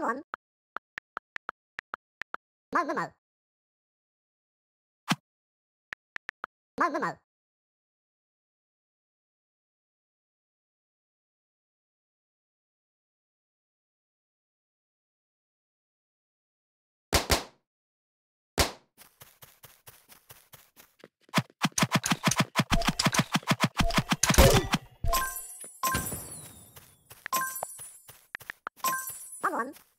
Someone. Mo mo mo. Mo mo mo. Come on.